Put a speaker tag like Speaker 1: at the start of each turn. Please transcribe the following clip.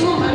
Speaker 1: 지금